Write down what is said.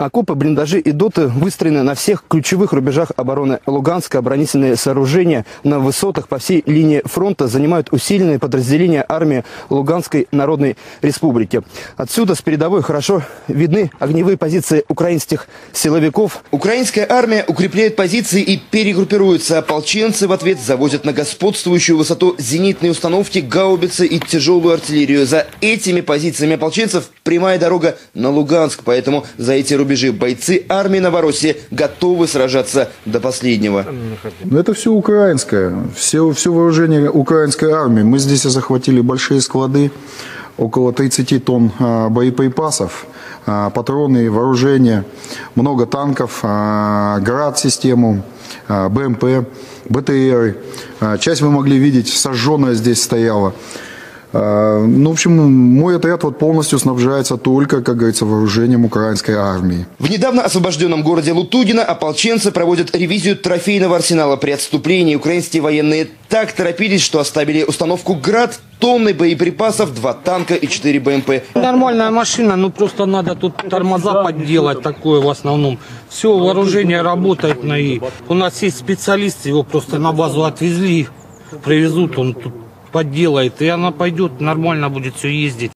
Окопы, блиндажи и доты выстроены на всех ключевых рубежах обороны Луганска. Оборонительные сооружения на высотах по всей линии фронта занимают усиленные подразделения армии Луганской Народной Республики. Отсюда с передовой хорошо видны огневые позиции украинских силовиков. Украинская армия укрепляет позиции и перегруппируется. Ополченцы в ответ завозят на господствующую высоту зенитные установки, гаубицы и тяжелую артиллерию. За этими позициями ополченцев прямая дорога на Луганск. Поэтому за эти рубежи бойцы армии Новороссии готовы сражаться до последнего. Ну, Это все украинское, все, все вооружение украинской армии. Мы здесь захватили большие склады, около 30 тонн а, боеприпасов, а, патроны, вооружение, много танков, а, ГРАД-систему, БМП, БТР. Часть вы могли видеть, сожженная здесь стояла. А, Ну, в общем, мой отряд вот полностью снабжается только, как говорится, вооружением украинской армии. В недавно освобожденном городе Лутугина ополченцы проводят ревизию трофейного арсенала. При отступлении украинские военные так торопились, что оставили установку «Град», тонны боеприпасов, два танка и четыре БМП. Нормальная машина, ну просто надо тут тормоза подделать такое в основном. Все вооружение работает на И. У нас есть специалисты, его просто на базу отвезли, привезут, он тут подделает, и она пойдет, нормально будет все ездить.